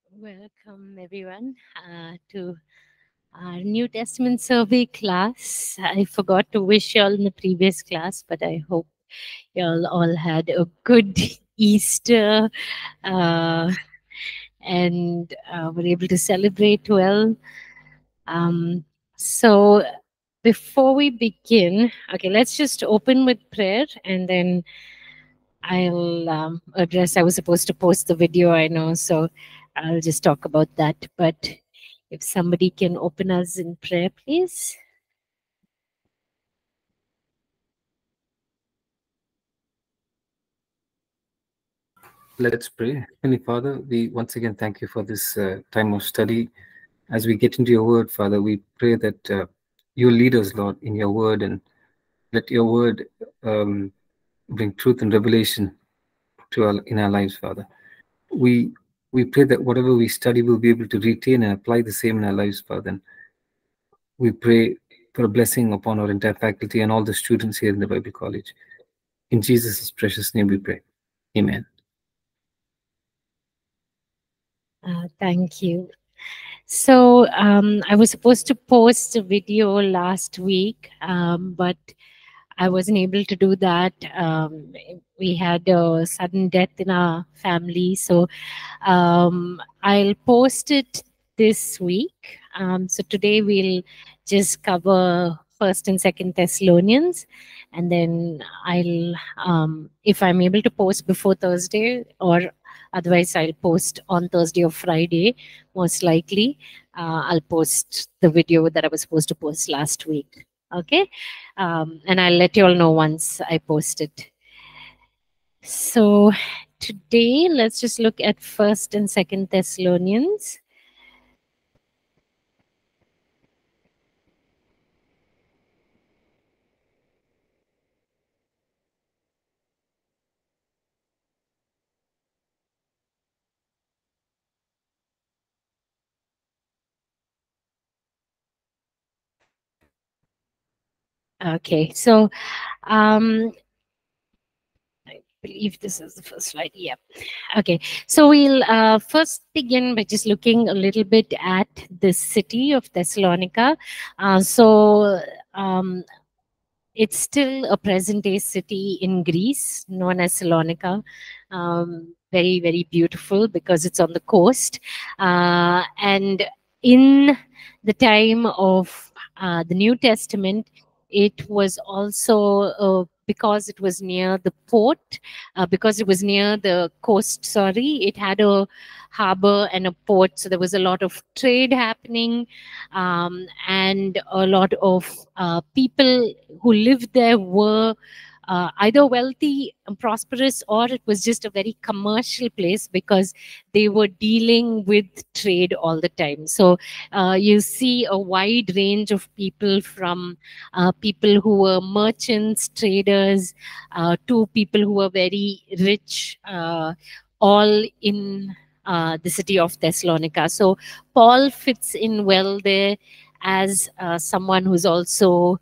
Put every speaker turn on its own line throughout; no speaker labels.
Welcome, everyone, uh, to our New Testament survey class. I forgot to wish you all in the previous class, but I hope you all all had a good Easter uh, and uh, were able to celebrate well. Um, so, before we begin, okay, let's just open with prayer and then I'll um, address. I was supposed to post the video, I know, so I'll just talk about that. But if somebody can open us in prayer, please.
Let's pray. Heavenly Father, we once again thank you for this uh, time of study. As we get into your word, Father, we pray that uh, you lead us, Lord, in your word and let your word um, bring truth and revelation to our, in our lives, Father. We we pray that whatever we study, we'll be able to retain and apply the same in our lives, Father. We pray for a blessing upon our entire faculty and all the students here in the Bible College. In Jesus' precious name we pray. Amen.
Uh, thank you. So um, I was supposed to post a video last week, um, but I wasn't able to do that. Um, we had a sudden death in our family, so um, I'll post it this week. Um, so today we'll just cover First and Second Thessalonians, and then I'll, um, if I'm able to post before Thursday, or otherwise I'll post on Thursday or Friday, most likely. Uh, I'll post the video that I was supposed to post last week okay? Um, and i'll let you all know once i post it. So today let's just look at first and second thessalonians Okay, so um, I believe this is the first slide. Yeah. Okay, so we'll uh, first begin by just looking a little bit at the city of Thessalonica. Uh, so um, it's still a present day city in Greece known as Salonika. Um, very, very beautiful because it's on the coast. Uh, and in the time of uh, the New Testament, it was also uh, because it was near the port, uh, because it was near the coast, sorry, it had a harbor and a port. So there was a lot of trade happening um, and a lot of uh, people who lived there were uh, either wealthy and prosperous or it was just a very commercial place because they were dealing with trade all the time so uh, you see a wide range of people from uh, people who were merchants traders uh, to people who were very rich uh, all in uh, the city of Thessalonica. So Paul fits in well there as someone who's also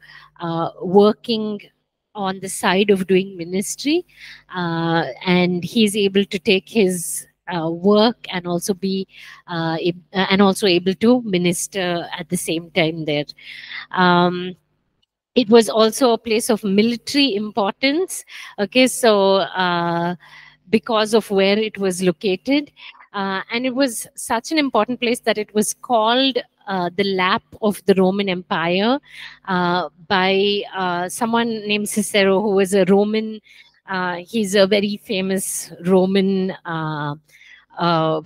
working on the side of doing ministry uh, and he's able to take his uh, work and also be uh, and also able to minister at the same time there. Um, it was also a place of military importance okay so uh, because of where it was located uh, and it was such an important place that it was called uh, the lap of the Roman Empire uh, by uh, someone named Cicero, who was a Roman. Uh, he's a very famous Roman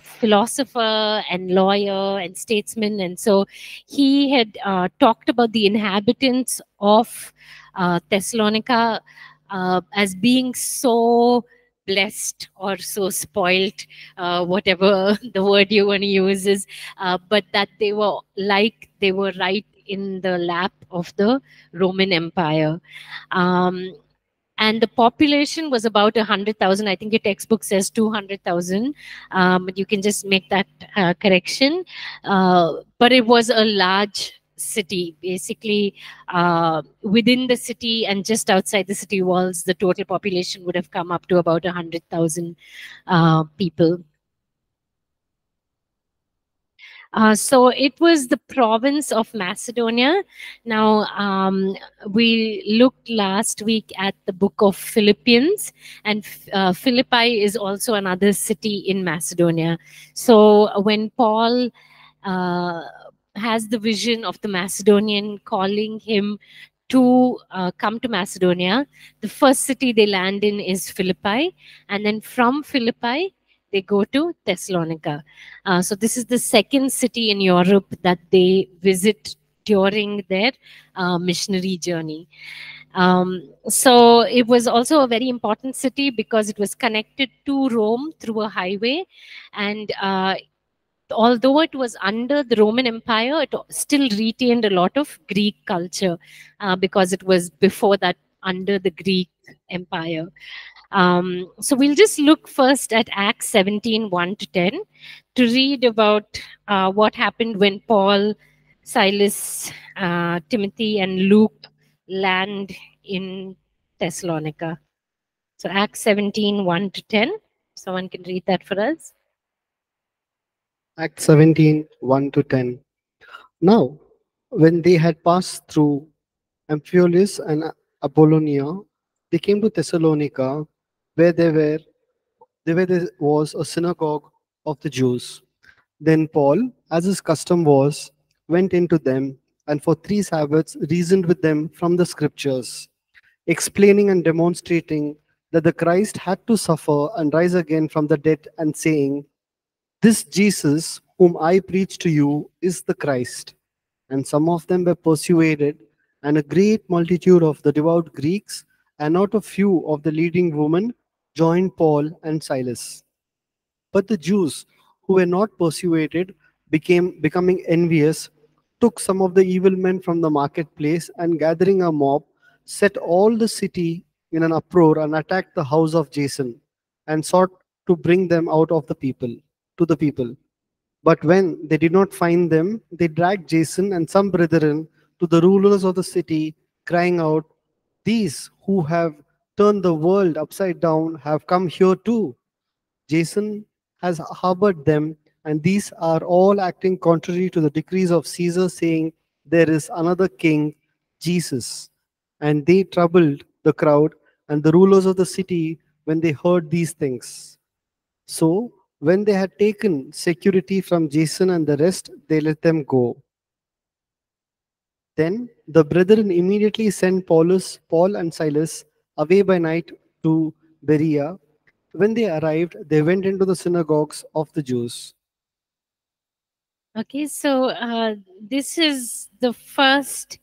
philosopher and lawyer and statesman. And so he had talked about the inhabitants of Thessalonica as being so blessed or so spoilt, uh, whatever the word you want to use is, uh, but that they were like they were right in the lap of the Roman Empire. Um, and the population was about 100,000. I think your textbook says 200,000. Um, you can just make that uh, correction. Uh, but it was a large city basically uh, within the city and just outside the city walls the total population would have come up to about 100000 uh, people Uh, so it was the province of Macedonia. Now, um, we looked last week at the book of Philippians, and uh, Philippi is also another city in Macedonia. So when Paul uh, has the vision of the Macedonian calling him to uh, come to Macedonia, the first city they land in is Philippi, and then from Philippi, they go to Thessalonica. Uh, so this is the second city in Europe that they visit during their uh, missionary journey. Um, so it was also a very important city because it was connected to Rome through a highway. And uh, although it was under the Roman Empire, it still retained a lot of Greek culture uh, because it was before that under the Greek Empire. Um, so we'll just look first at Acts 17 1 to 10 to read about uh, what happened when Paul, Silas, uh, Timothy, and Luke land in Thessalonica. So Acts 17 1 to 10. Someone can read that for us.
Acts 17 1 to 10. Now, when they had passed through Amphipolis and Apollonia, they came to Thessalonica, where were where there was a synagogue of the Jews. Then Paul, as his custom was, went into them and for three Sabbaths reasoned with them from the scriptures, explaining and demonstrating that the Christ had to suffer and rise again from the dead, and saying, This Jesus, whom I preach to you, is the Christ. And some of them were persuaded, and a great multitude of the devout Greeks, and not a few of the leading women joined Paul and Silas. But the Jews who were not persuaded became becoming envious, took some of the evil men from the marketplace, and gathering a mob, set all the city in an uproar and attacked the house of Jason, and sought to bring them out of the people to the people. But when they did not find them, they dragged Jason and some brethren to the rulers of the city, crying out, These who have turned the world upside down have come here too. Jason has harbored them, and these are all acting contrary to the decrees of Caesar, saying, There is another king, Jesus. And they troubled the crowd and the rulers of the city when they heard these things. So, when they had taken security from Jason and the rest, they let them go. Then the brethren immediately sent Paulus, Paul and Silas away by night to Berea. When they arrived, they went into the synagogues of the Jews.
Okay, so uh, this is the first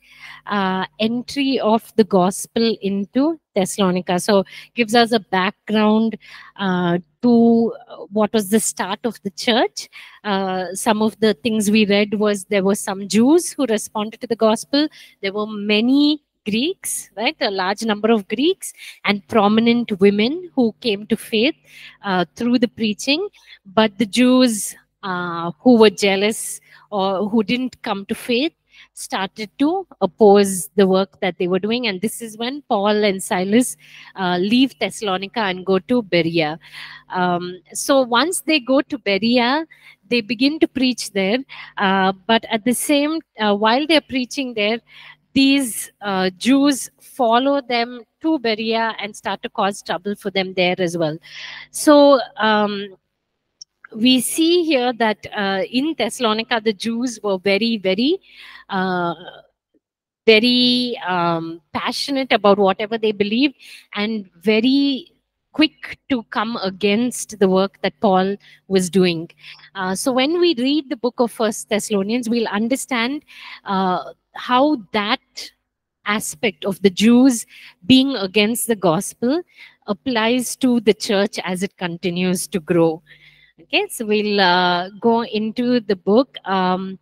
uh, entry of the gospel into Thessalonica. So gives us a background uh, to what was the start of the church. Uh, some of the things we read was there were some Jews who responded to the gospel. There were many Greeks, right? A large number of Greeks and prominent women who came to faith uh, through the preaching. But the Jews uh, who were jealous or who didn't come to faith started to oppose the work that they were doing. And this is when Paul and Silas uh, leave Thessalonica and go to Berea. Um, so once they go to Berea, they begin to preach there. Uh, but at the same, uh, while they're preaching there, these uh, Jews follow them to Berea and start to cause trouble for them there as well. So um, we see here that uh, in Thessalonica, the Jews were very, very, uh, very um, passionate about whatever they believed and very quick to come against the work that Paul was doing. Uh, so when we read the book of First Thessalonians, we'll understand uh, how that aspect of the Jews being against the gospel applies to the church as it continues to grow. Okay, so we'll uh, go into the book. Um,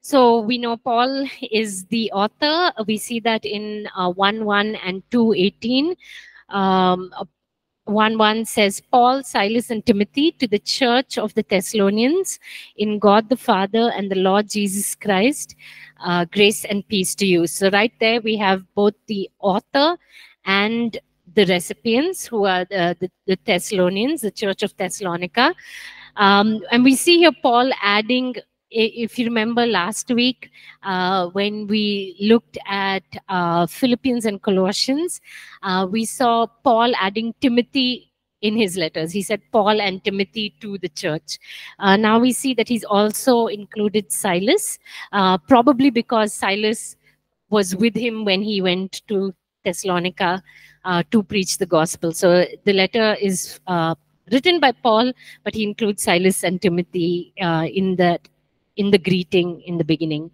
so we know Paul is the author. We see that in uh, 1 1 and 2 18. Um, 1 1 says, Paul, Silas, and Timothy to the church of the Thessalonians in God the Father and the Lord Jesus Christ, uh, grace and peace to you. So, right there, we have both the author and the recipients who are the, the, the Thessalonians, the church of Thessalonica. Um, and we see here Paul adding if you remember last week uh, when we looked at uh, Philippians and Colossians, uh, we saw Paul adding Timothy in his letters. He said Paul and Timothy to the church. Uh, now we see that he's also included Silas, uh, probably because Silas was with him when he went to Thessalonica uh, to preach the gospel. So the letter is uh, written by Paul, but he includes Silas and Timothy uh, in that in the greeting in the beginning.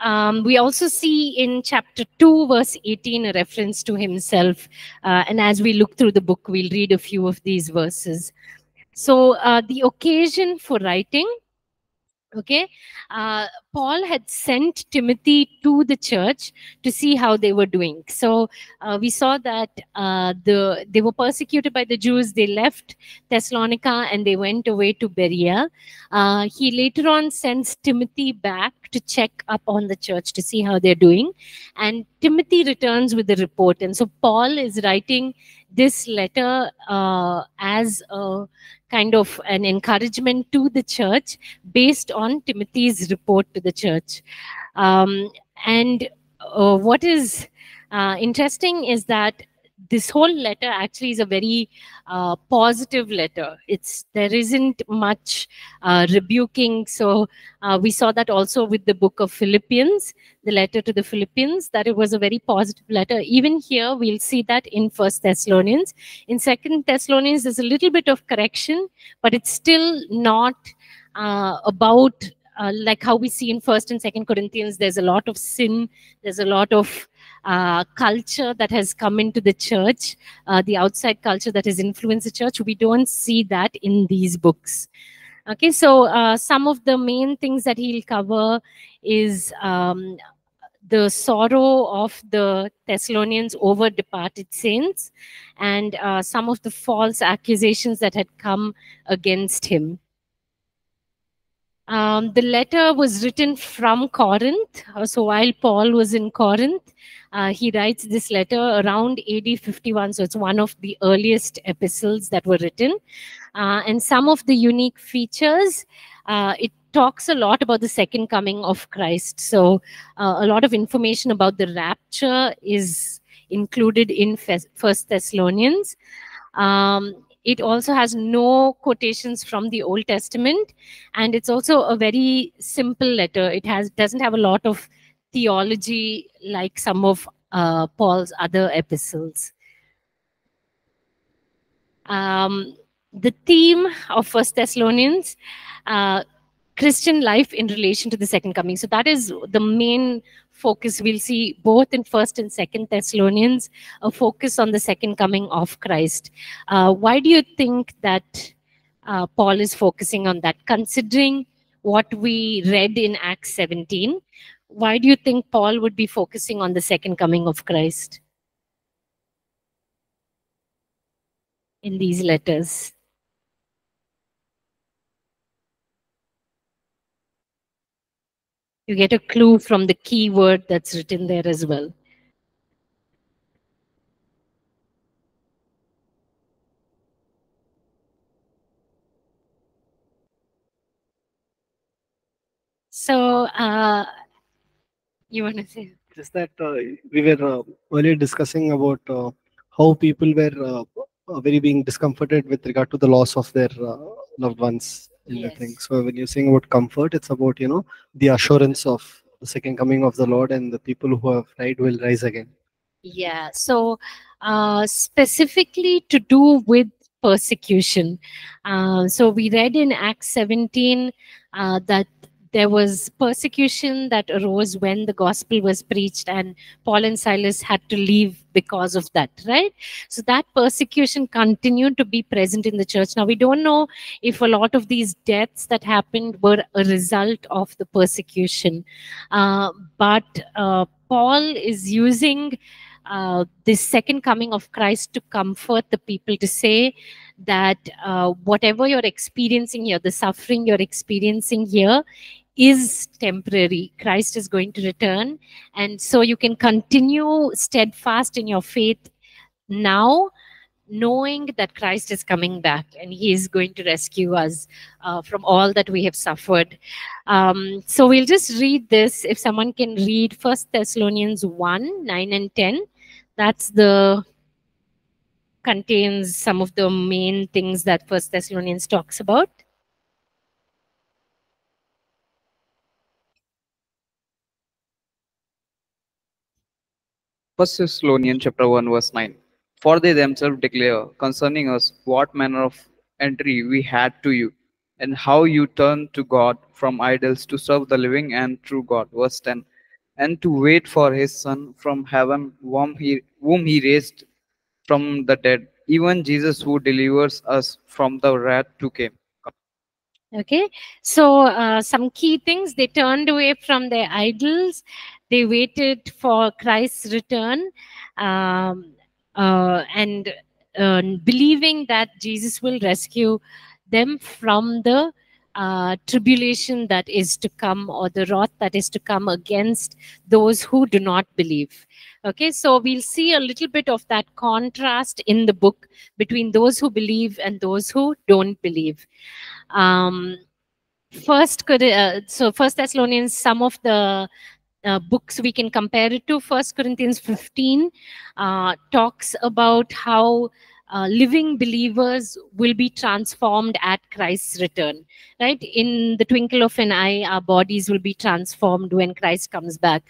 Um, we also see in chapter 2, verse 18, a reference to himself. Uh, and as we look through the book, we'll read a few of these verses. So, uh, the occasion for writing, okay, uh, Paul had sent Timothy to the church to see how they were doing. So, uh, we saw that uh, the they were persecuted by the Jews. They left Thessalonica and they went away to Berea. Uh, he later on sends Timothy back to check up on the church to see how they're doing. And Timothy returns with the report. And so Paul is writing this letter uh, as a kind of an encouragement to the church based on Timothy's report to the church. Um, and uh, what is uh, interesting is that this whole letter actually is a very uh, positive letter. It's there isn't much uh, rebuking. So uh, we saw that also with the book of Philippians, the letter to the Philippians, that it was a very positive letter. Even here, we'll see that in First Thessalonians. In Second Thessalonians, there's a little bit of correction, but it's still not uh, about. Uh, like how we see in first and second corinthians there's a lot of sin there's a lot of uh, culture that has come into the church, uh, the outside culture that has influenced the church. We don't see that in these books. Okay, so uh, some of the main things that he'll cover is um, the sorrow of the Thessalonians over departed saints and uh, some of the false accusations that had come against him. Um, the letter was written from Corinth. Uh, so while Paul was in Corinth, uh, he writes this letter around AD 51. So it's one of the earliest epistles that were written. Uh, and some of the unique features, uh, it talks a lot about the second coming of Christ. So uh, a lot of information about the rapture is included in First Thessalonians. Um, it also has no quotations from the old testament and it's also a very simple letter it has doesn't have a lot of theology like some of uh, paul's other epistles. Um, the theme of first thessalonians uh, christian life in relation to the second coming. So that is the main focus. We'll see both in first and second thessalonians a focus on the second coming of christ. Uh, why do you think that uh, paul is focusing on that considering what we read in acts 17 why do you think paul would be focusing on the second coming of christ in these letters you get a clue from the key word that's written there as well. So, uh, you want to say?
Just that uh, we were uh, earlier discussing about uh, how people were very being discomforted with regard to the loss of their uh, loved ones in the thing. So when you're saying about comfort, it's about you know the assurance of the second coming of the Lord and the people who have died will rise again.
Yeah. So, uh, specifically to do with persecution. Uh, so we read in Acts 17 uh, that there was persecution that arose when the gospel was preached, and Paul and Silas had to leave because of that, right? So that persecution continued to be present in the church. Now, we don't know if a lot of these deaths that happened were a result of the persecution, uh, but uh, Paul is using uh, this second coming of Christ to comfort the people, to say that uh, whatever you're experiencing here, the suffering you're experiencing here, is temporary. Christ is going to return. And so you can continue steadfast in your faith now, knowing that Christ is coming back and he is going to rescue us uh, from all that we have suffered. Um, so we'll just read this. If someone can read First Thessalonians 1 9 and 10, that's the contains some of the main things that First Thessalonians talks about.
First Thessalonians chapter 1 verse 9. For they themselves declare concerning us what manner of entry we had to you, and how you turned to God from idols to serve the living and true God. Verse 10. And to wait for his son from heaven, whom he, whom he raised from the dead, even Jesus who delivers us from the wrath to come.
Okay, so uh, some key things. They turned away from their idols, they waited for Christ's return, um, uh, and uh, believing that Jesus will rescue them from the uh, tribulation that is to come or the wrath that is to come against those who do not believe. Okay, so we'll see a little bit of that contrast in the book between those who believe and those who don't believe. Um, first, could uh, so First Thessalonians, some of the uh, books we can compare it to. First Corinthians 15 uh, talks about how uh, living believers will be transformed at Christ's return, right? In the twinkle of an eye, our bodies will be transformed when Christ comes back.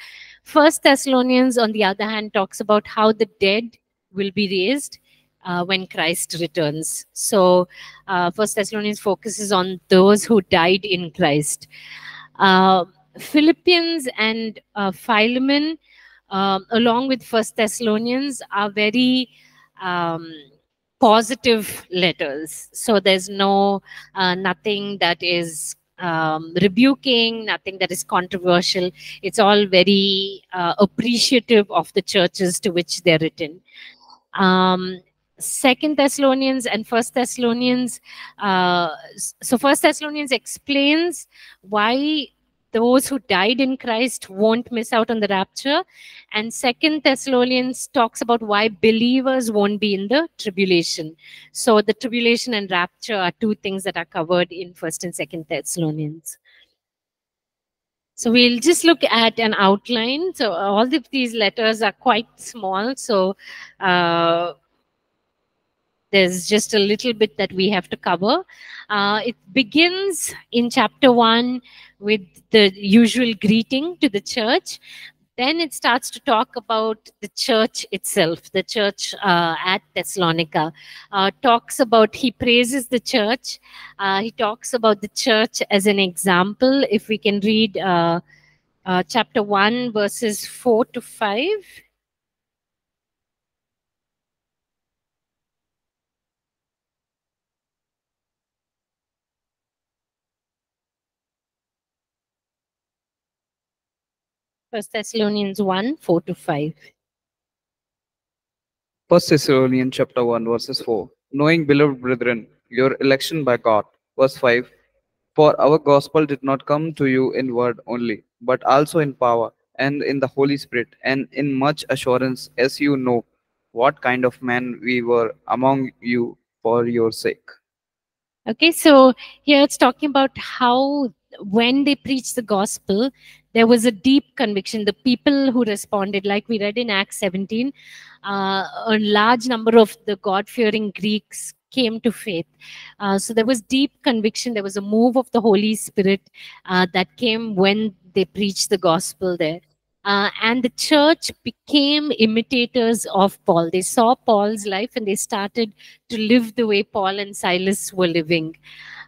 First Thessalonians, on the other hand, talks about how the dead will be raised uh, when Christ returns. So, uh, First Thessalonians focuses on those who died in Christ. Uh, Philippians and uh, Philemon, um, along with First Thessalonians, are very um, positive letters. So there's no uh, nothing that is um, rebuking, nothing that is controversial. It's all very uh, appreciative of the churches to which they're written. Um, Second Thessalonians and First Thessalonians. Uh, so First Thessalonians explains why those who died in Christ won't miss out on the rapture. And Second Thessalonians talks about why believers won't be in the tribulation. So the tribulation and rapture are two things that are covered in First and Second Thessalonians. So we'll just look at an outline. So all of these letters are quite small. So uh, there's just a little bit that we have to cover. Uh, it begins in chapter one with the usual greeting to the church. Then it starts to talk about the church itself, the church uh, at Thessalonica. Uh, talks about, he praises the church. Uh, he talks about the church as an example. If we can read uh, uh, chapter 1, verses 4 to 5. First Thessalonians 1, 4 to 5.
First Thessalonians chapter 1 verses 4. Knowing, beloved brethren, your election by God. Verse 5. For our gospel did not come to you in word only, but also in power and in the Holy Spirit and in much assurance, as you know what kind of men we were among you for your sake.
Okay, so here it's talking about how when they preach the gospel, there was a deep conviction. The people who responded, like we read in Acts 17, uh, a large number of the God fearing Greeks came to faith. Uh, so there was deep conviction. There was a move of the Holy Spirit uh, that came when they preached the gospel there. Uh, and the church became imitators of Paul. They saw Paul's life and they started to live the way Paul and Silas were living.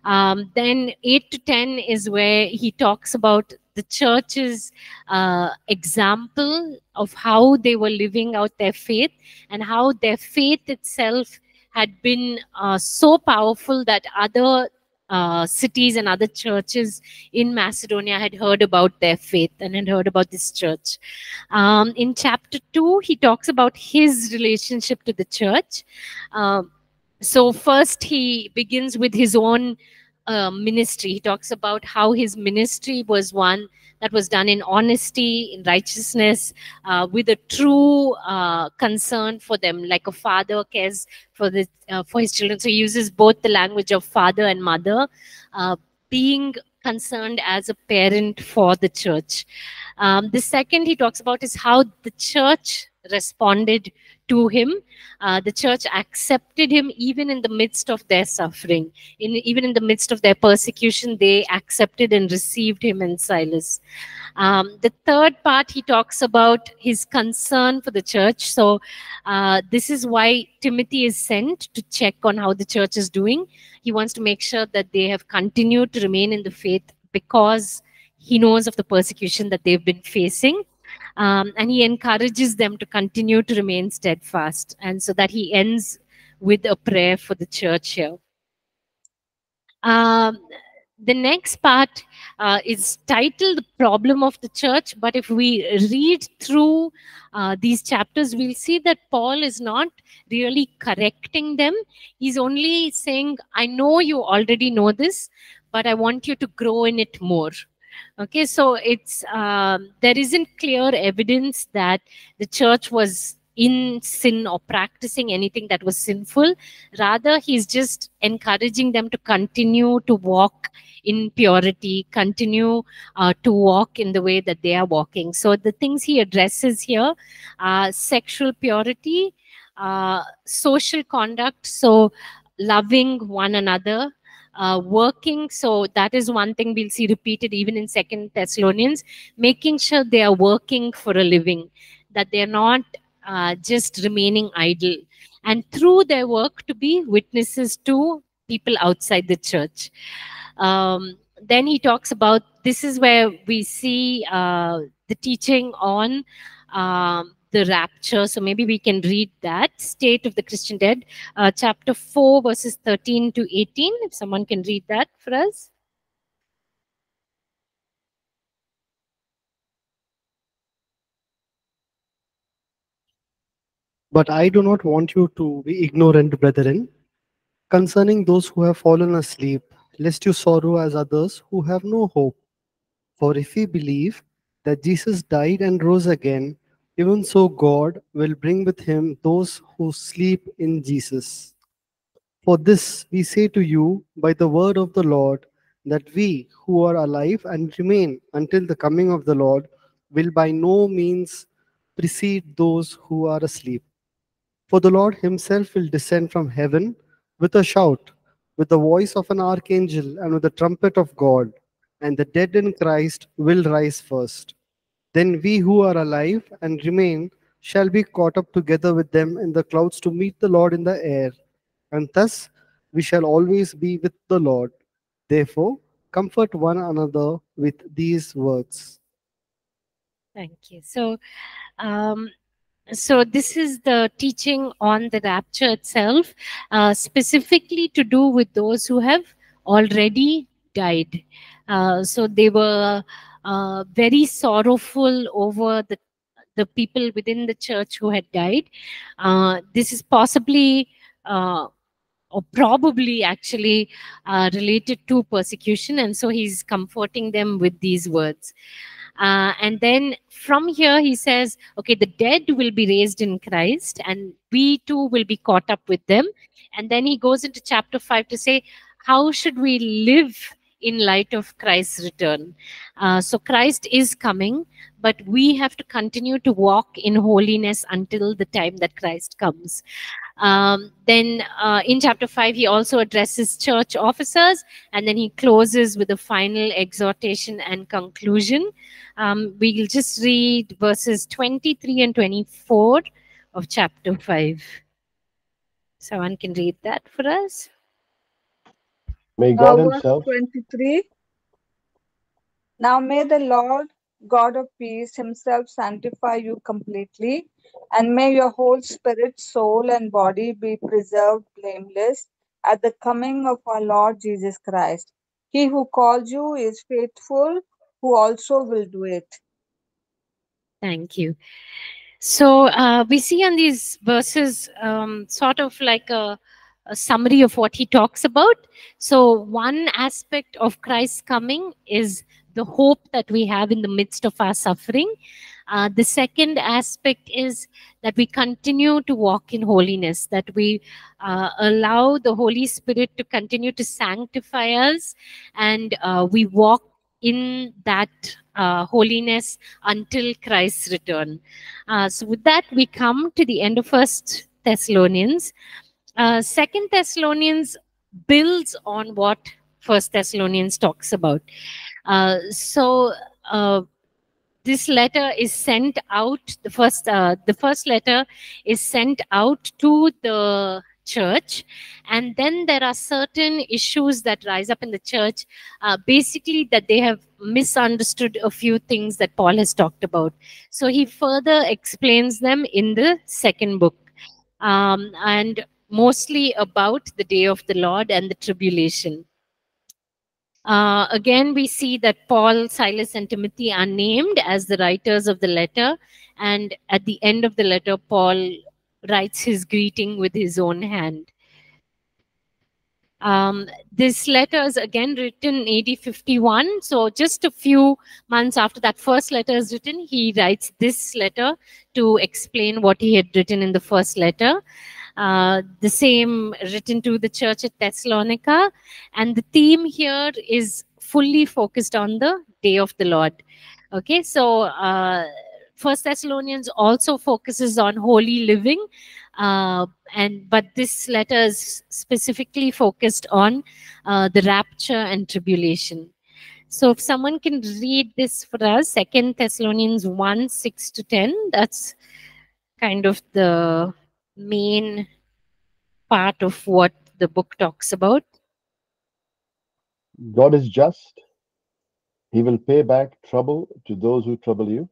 Um, then 8 to 10 is where he talks about the church's uh, example of how they were living out their faith and how their faith itself had been uh, so powerful that other uh, cities and other churches in Macedonia had heard about their faith and had heard about this church. Um, in chapter 2, he talks about his relationship to the church. Um, so, first, he begins with his own uh, ministry. He talks about how his ministry was one that was done in honesty, in righteousness, uh, with a true uh, concern for them, like a father cares for the uh, for his children. So he uses both the language of father and mother, uh, being concerned as a parent for the church. Um, the second he talks about is how the church responded to him. Uh, the church accepted him even in the midst of their suffering. In, even in the midst of their persecution, they accepted and received him and Silas. Um, the third part, he talks about his concern for the church. So, uh, this is why Timothy is sent to check on how the church is doing. He wants to make sure that they have continued to remain in the faith because he knows of the persecution that they've been facing. Um, and he encourages them to continue to remain steadfast. And so that he ends with a prayer for the church here. Um, the next part uh, is titled The Problem of the Church. But if we read through uh, these chapters, we'll see that Paul is not really correcting them. He's only saying, I know you already know this, but I want you to grow in it more. Okay, so it's um, there isn't clear evidence that the church was in sin or practicing anything that was sinful. Rather, he's just encouraging them to continue to walk in purity, continue uh, to walk in the way that they are walking. So the things he addresses here are sexual purity, uh, social conduct, so loving one another, uh, working. So that is one thing we'll see repeated even in second thessalonians making sure they are working for a living that they're not uh, just remaining idle. And through their work to be witnesses to people outside the church. Um, then he talks about this is where we see uh, the teaching on um, the rapture. So maybe we can read that state of the Christian dead, uh, chapter 4, verses 13 to 18. If someone can read that for us.
But I do not want you to be ignorant, brethren, concerning those who have fallen asleep, lest you sorrow as others who have no hope. For if we believe that Jesus died and rose again, even so God will bring with him those who sleep in Jesus. For this we say to you by the word of the Lord, that we who are alive and remain until the coming of the Lord will by no means precede those who are asleep. For the Lord himself will descend from heaven with a shout, with the voice of an archangel, and with the trumpet of God, and the dead in Christ will rise first. Then we who are alive and remain shall be caught up together with them in the clouds to meet the Lord in the air, and thus we shall always be with the Lord. Therefore, comfort one another with these words.
Thank you. So, um, so this is the teaching on the rapture itself, uh, specifically to do with those who have already died. Uh, so they were uh, very sorrowful over the the people within the church who had died. Uh, this is possibly uh, or probably actually uh, related to persecution, and so he's comforting them with these words. Uh, and then from here, he says, okay, the dead will be raised in Christ, and we too will be caught up with them. And then he goes into chapter 5 to say, how should we live in light of Christ's return? Uh, so Christ is coming, but we have to continue to walk in holiness until the time that Christ comes. Um, then uh, in chapter 5, he also addresses church officers, and then he closes with a final exhortation and conclusion. Um, we'll just read verses 23 and 24 of chapter 5. Someone can read that for us.
May
Uh,
God
verse
Himself
23 Now may the Lord God of peace himself sanctify you completely, and may your whole spirit, soul, and body be preserved blameless at the coming of our Lord Jesus Christ. He who called you is faithful, who also will do it.
Thank you. So uh, we see on these verses um, sort of like a a summary of what he talks about. So, one aspect of Christ's coming is the hope that we have in the midst of our suffering. Uh, the second aspect is that we continue to walk in holiness, that we uh, allow the Holy Spirit to continue to sanctify us, and uh, we walk in that uh, holiness until Christ's return. Uh, so, with that, we come to the end of First Thessalonians. Uh, Second Thessalonians builds on what First Thessalonians talks about. Uh, so uh, this letter is sent out. The first, uh, the first letter is sent out to the church, and then there are certain issues that rise up in the church. Uh, basically, that they have misunderstood a few things that Paul has talked about. So he further explains them in the second book. Um, and mostly about the day of the Lord and the tribulation. Uh, again, we see that Paul, Silas, and Timothy are named as the writers of the letter. And at the end of the letter, Paul writes his greeting with his own hand. Um, this letter is again written in AD 51. So, just a few months after that first letter is written, he writes this letter to explain what he had written in the first letter. Uh, the same written to the church at Thessalonica. And the theme here is fully focused on the day of the Lord. Okay, so uh, First Thessalonians also focuses on holy living, uh, and but this letter is specifically focused on uh, the rapture and tribulation. So if someone can read this for us, Second Thessalonians 1, 6 to 10, that's kind of the main part of what the book talks about.
God is just. He will pay back trouble to those who trouble you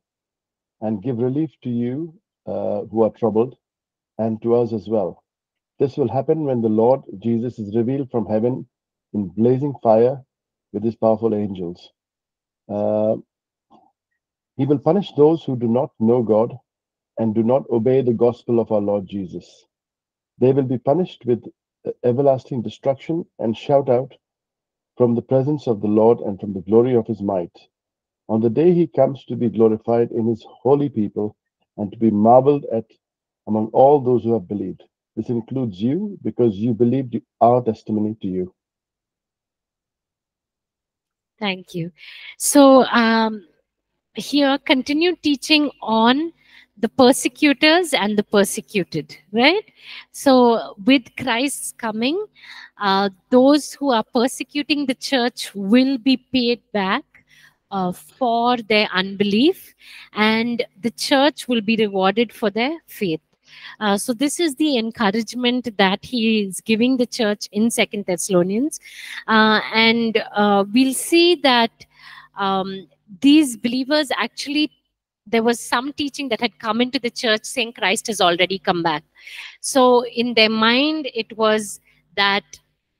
and give relief to you uh, who are troubled and to us as well. This will happen when the Lord Jesus is revealed from heaven in blazing fire with his powerful angels. Uh, he will punish those who do not know God and do not obey the gospel of our Lord Jesus. They will be punished with everlasting destruction and shout out from the presence of the Lord and from the glory of his might. On the day he comes to be glorified in his holy people and to be marveled at among all those who have believed. This includes you because you believed our testimony to you.
Thank you. So um, here, continue teaching on the persecutors and the persecuted, right? So with Christ's coming, uh, those who are persecuting the church will be paid back uh, for their unbelief, and the church will be rewarded for their faith. Uh, so this is the encouragement that he is giving the church in Second Thessalonians, uh, and uh, we'll see that um, these believers actually there was some teaching that had come into the church saying Christ has already come back. So in their mind, it was that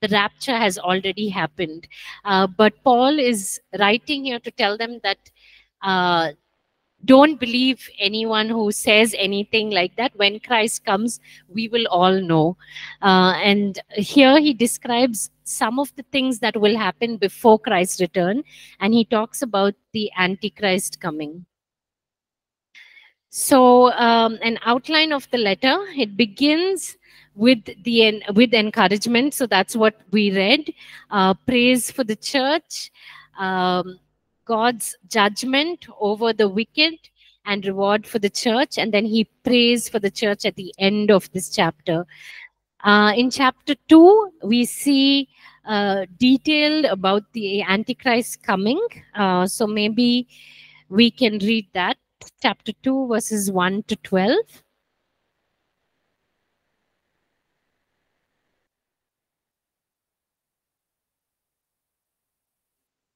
the rapture has already happened. Uh, but Paul is writing here to tell them that uh, don't believe anyone who says anything like that. When Christ comes, we will all know. Uh, and here he describes some of the things that will happen before Christ's return, and he talks about the Antichrist coming. So, um, an outline of the letter. It begins with the with encouragement. So that's what we read. Uh, praise for the church, um, God's judgment over the wicked, and reward for the church. And then he prays for the church at the end of this chapter. Uh, in chapter two, we see uh, detailed about the Antichrist coming. Uh, so maybe we can read that chapter 2, verses 1 to 12.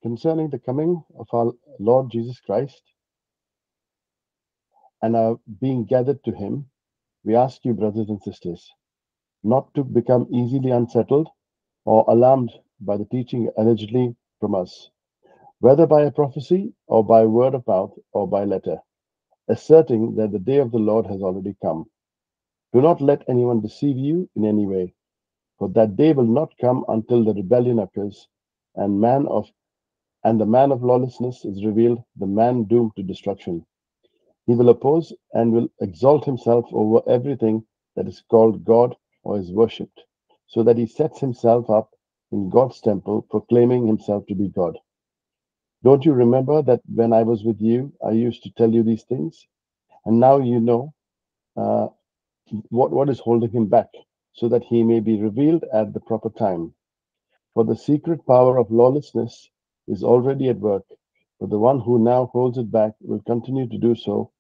Concerning the coming of our Lord Jesus Christ and our being gathered to him, we ask you, brothers and sisters, not to become easily unsettled or alarmed by the teaching allegedly from us, whether by a prophecy or by word of mouth or by letter asserting that the day of the Lord has already come. Do not let anyone deceive you in any way. For that day will not come until the rebellion occurs, and man of and the man of lawlessness is revealed, the man doomed to destruction. He will oppose and will exalt himself over everything that is called God or is worshipped, so that he sets himself up in God's temple, proclaiming himself to be God. Don't you remember that when I was with you, I used to tell you these things? And now you know uh, what, what is holding him back, so that he may be revealed at the proper time. For the secret power of lawlessness is already at work, but the one who now holds it back will continue to do so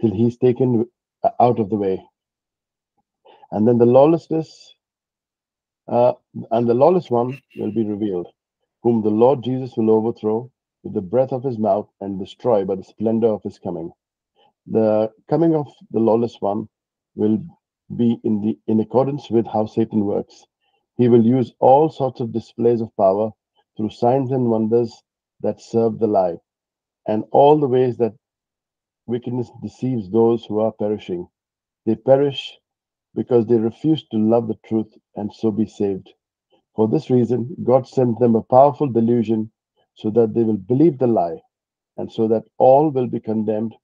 till he's taken uh, out of the way. And then the lawlessness, uh, and the lawless one will be revealed, whom the Lord Jesus will overthrow with the breath of his mouth and destroy by the splendor of his coming. The coming of the lawless one will be in the in accordance with how Satan works. He will use all sorts of displays of power through signs and wonders that serve the lie, and all the ways that wickedness deceives those who are perishing. They perish because they refuse to love the truth and so be saved. For this reason, God sent them a powerful delusion so that they will believe the lie, and so that all will be condemned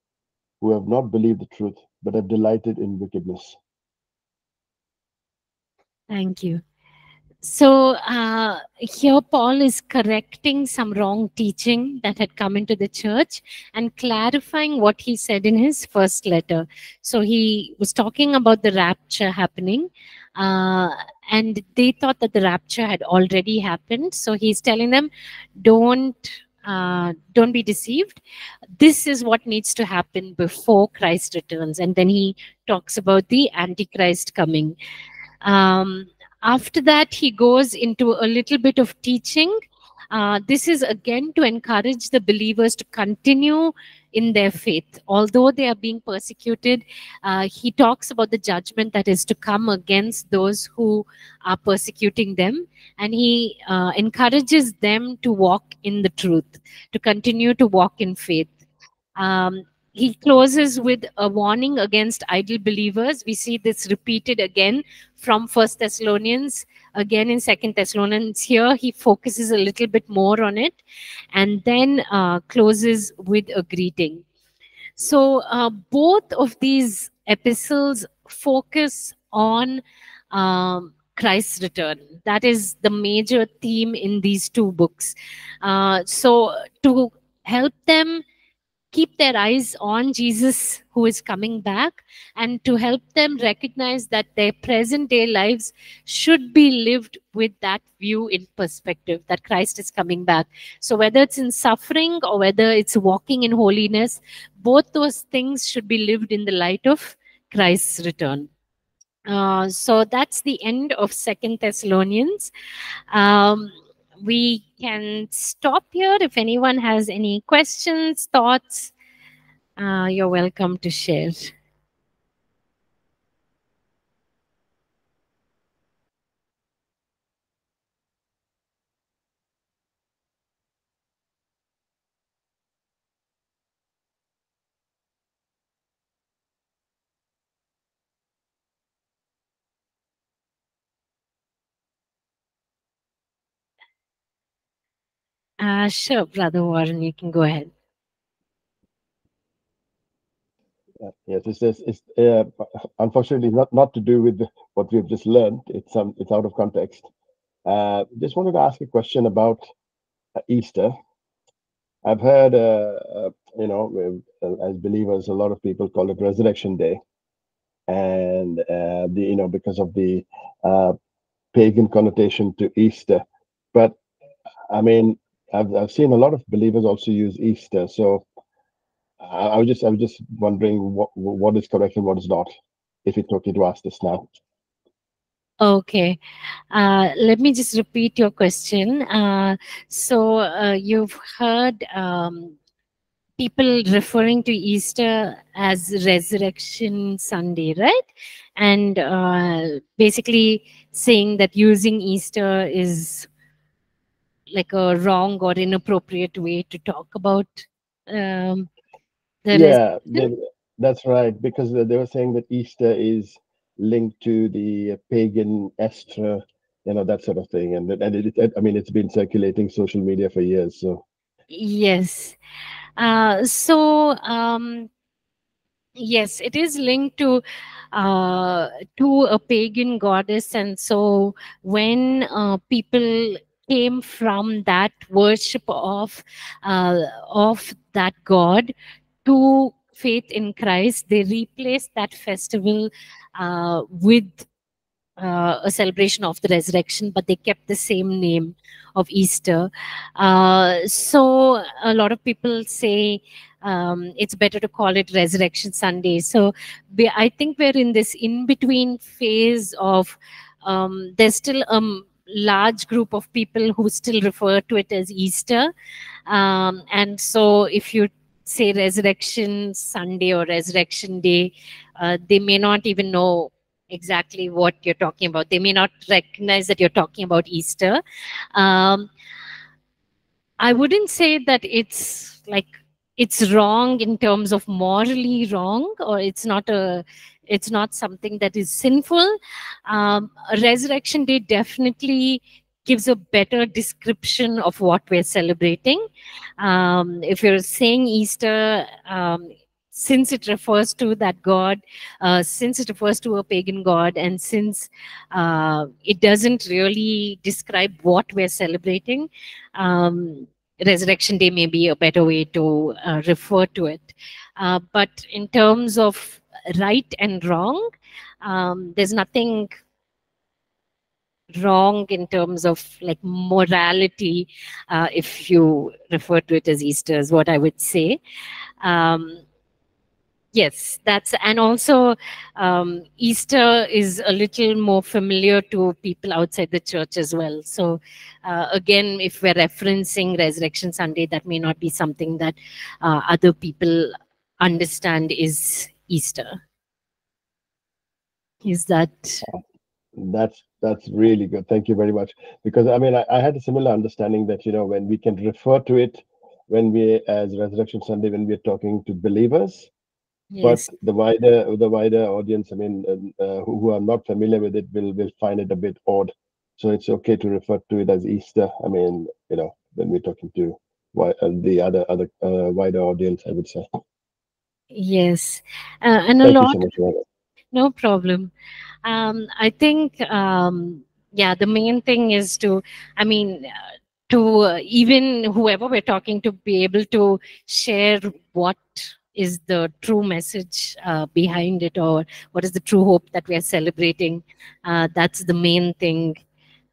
who have not believed the truth but have delighted in wickedness.
Thank you. So uh, here Paul is correcting some wrong teaching that had come into the church and clarifying what he said in his first letter. So he was talking about the rapture happening, uh, and they thought that the rapture had already happened. So he's telling them, don't uh, don't be deceived. This is what needs to happen before Christ returns, and then he talks about the Antichrist coming. Um, after that, he goes into a little bit of teaching. Uh, this is again to encourage the believers to continue in their faith. Although they are being persecuted, uh, he talks about the judgment that is to come against those who are persecuting them. And he uh, encourages them to walk in the truth, to continue to walk in faith. Um, he closes with a warning against idle believers. We see this repeated again from First Thessalonians, again in Second Thessalonians. Here he focuses a little bit more on it, and then uh, closes with a greeting. So uh, both of these epistles focus on um, Christ's return. That is the major theme in these two books. Uh, so to help them keep their eyes on Jesus who is coming back and to help them recognize that their present day lives should be lived with that view in perspective that Christ is coming back. So whether it's in suffering or whether it's walking in holiness, both those things should be lived in the light of Christ's return. Uh, so that's the end of Second Thessalonians. Um, we can stop here. If anyone has any questions, thoughts, uh, you're welcome to share. Uh, sure, Brother Warren, you can go ahead.
Yes, it's, it's, it's uh, unfortunately not, not to do with what we've just learned. It's um, it's out of context. Uh, just wanted to ask a question about uh, Easter. I've heard, uh, uh, you know, as believers, a lot of people call it Resurrection Day, and the you know because of the pagan connotation to Easter. But I mean, I've I've seen a lot of believers also use Easter. So I, I was just I was just wondering what what is correct and what is not. If it's okay to ask this now.
Okay, uh, let me just repeat your question. Uh, so uh, you've heard um, people referring to Easter as Resurrection Sunday, right? And uh, basically saying that using Easter is like a wrong or inappropriate way to talk about um,
yeah they, that's right because they were saying that easter is linked to the pagan Easter you know that sort of thing. And and it, it, I mean, it's been circulating social media for years. So
Yes. Uh, so um, yes, it is linked to uh, to a pagan goddess, and so when uh, people came from that worship of uh, of that god to faith in Christ, they replaced that festival uh, with uh, a celebration of the resurrection, but they kept the same name of Easter. Uh, so a lot of people say um, it's better to call it Resurrection Sunday. So we, I think we're in this in between phase of um, there's still a m- large group of people who still refer to it as Easter. Um, and so if you say Resurrection Sunday or Resurrection Day, uh, they may not even know exactly what you're talking about. They may not recognize that you're talking about Easter. Um, I wouldn't say that it's like it's wrong in terms of morally wrong, or it's not a it's not something that is sinful. Um, Resurrection Day definitely gives a better description of what we're celebrating. Um, if you're saying Easter, um, since it refers to that god, uh, since it refers to a pagan god, and since uh, it doesn't really describe what we're celebrating, um, Resurrection Day may be a better way to uh, refer to it. Uh, but in terms of right and wrong, um, there's nothing wrong in terms of like morality uh, if you refer to it as easter is what i would say. Um, yes that's and also um, easter is a little more familiar to people outside the church as well. So uh, again if we're referencing resurrection sunday that may not be something that uh, other people understand is easter is that
that's that's really good. Thank you very much. Because I mean, I, I had a similar understanding that you know when we can refer to it when we as Resurrection Sunday when we're talking to believers,
yes
but the wider the wider audience, I mean, um, uh, who, who are not familiar with it will will find it a bit odd. So it's okay to refer to it as Easter. I mean, you know, when we're talking to uh, the other other uh, wider audience, I would say.
Yes. Uh, and a
Thank
lot
so
no problem. Um, i think um, yeah the main thing is to i mean uh, to uh, even whoever we're talking to be able to share what is the true message uh, behind it or what is the true hope that we are celebrating. Uh, that's the main thing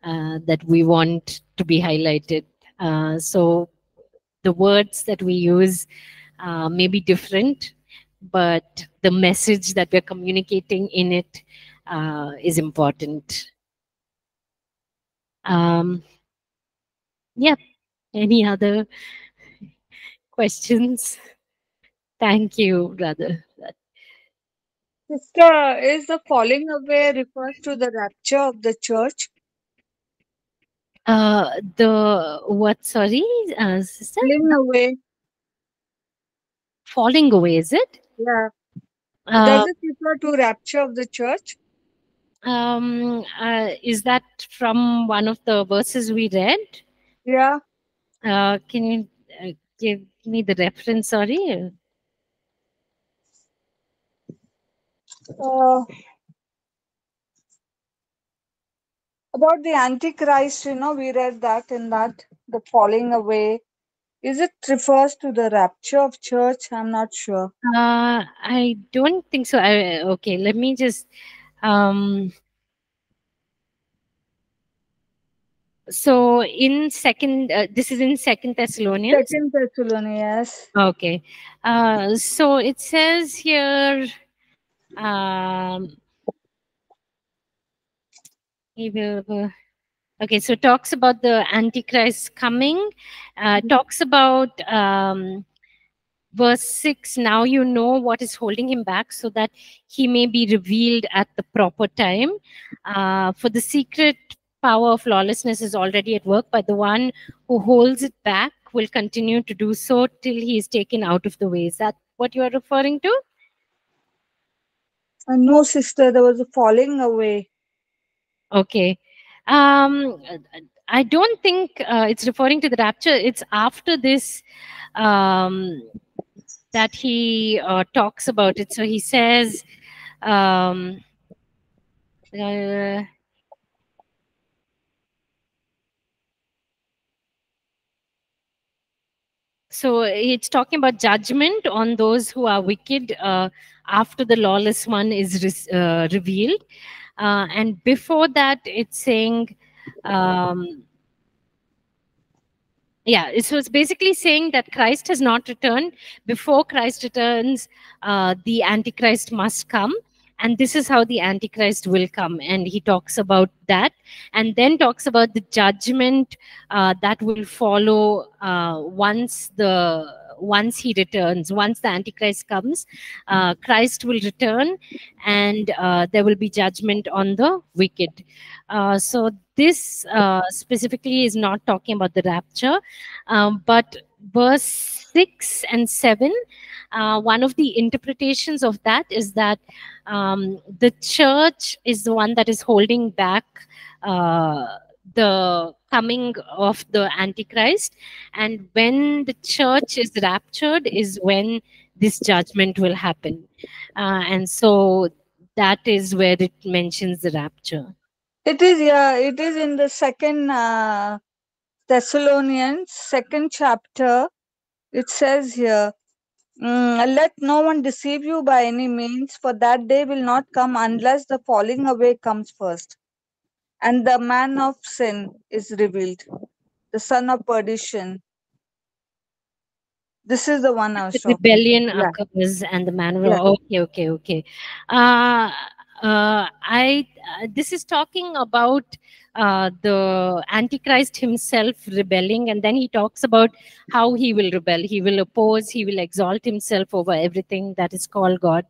uh, that we want to be highlighted. Uh, so the words that we use uh, may be different but the message that we're communicating in it uh, is important. Um, yeah. Any other questions? Thank you, brother.
Sister, is the falling away refers to the rapture of the church?
Uh, the what? Sorry, uh, sister.
Falling away.
Falling away, is it?
Yeah.
Uh,
Does it refer to rapture of the church?
um, uh, is that from one of the verses we read?
Yeah.
Uh, can you uh, give me the reference? Sorry.
Uh, about the Antichrist, you know, we read that in that the falling away. Is it refers to the rapture of church? I'm not sure.
Uh, I don't think so. I, okay, let me just. Um, so in second, uh, this is in Second Thessalonians.
Second Thessalonians.
Okay. Uh, so it says here. Um, he will. Okay, so it talks about the Antichrist coming. Uh, talks about um, verse 6 now you know what is holding him back so that he may be revealed at the proper time uh, for the secret power of lawlessness is already at work but the one who holds it back will continue to do so till he is taken out of the way is that what you are referring to
Uh, no, sister, there was a falling away.
okay Um, I don't think uh, it's referring to the rapture. It's after this um, that he uh, talks about it. So he says, um, uh, so it's talking about judgment on those who are wicked uh, after the lawless one is uh, revealed. Uh, and before that, it's saying, um, yeah, so it's basically saying that Christ has not returned. Before Christ returns, uh, the Antichrist must come. And this is how the Antichrist will come. And he talks about that and then talks about the judgment uh, that will follow uh, once the once he returns once the antichrist comes uh, christ will return and uh, there will be judgment on the wicked. Uh, so this uh, specifically is not talking about the rapture um, but verse 6 and 7 uh, one of the interpretations of that is that um, the church is the one that is holding back uh, the coming of the antichrist and when the church is raptured is when this judgment will happen uh, and so that is where it mentions the rapture
It is, yeah, it is in the second uh, Thessalonians, second chapter. It says here, mm, let no one deceive you by any means, for that day will not come unless the falling away comes first. And the man of sin is revealed, the son of perdition. This is the one I was
the rebellion
Yeah.
occurs and the man of
Yeah.
okay okay okay uh, uh, i uh, this is talking about uh, the antichrist himself rebelling and then he talks about how he will rebel he will oppose he will exalt himself over everything that is called god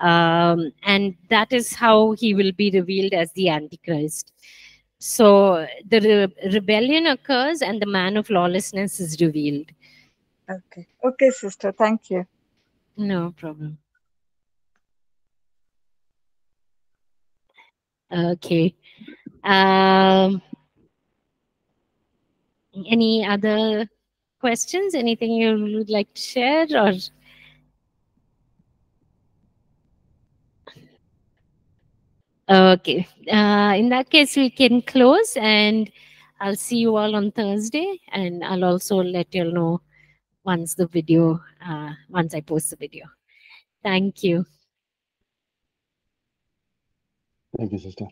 um, and that is how he will be revealed as the antichrist so the re- rebellion occurs and the man of lawlessness is revealed
Okay. Okay, sister. Thank you.
no problem Okay. Um, any other questions? Anything you would like to share or? Okay. Uh, in that case, we can close and I'll see you all on Thursday and I'll also let you know once the video, uh, once I post the video. Thank you.
Thank you, sister.